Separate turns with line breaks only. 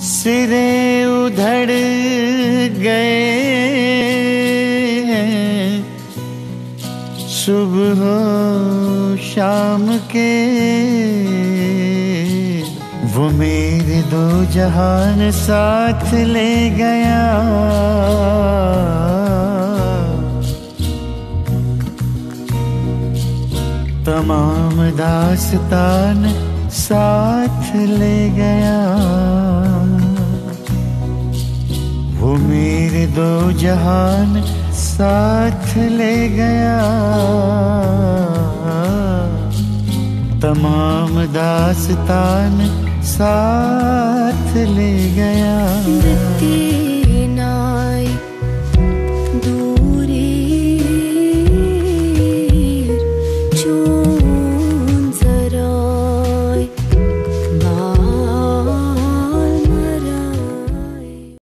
सिरे उधड़ गए सुबह हो शाम के वो मेरे दो जहान साथ ले गया। तमाम दास्तान साथ ले गया। वो मेरे दो जहान साथ ले गया। तमाम दासतान साथ ले गया।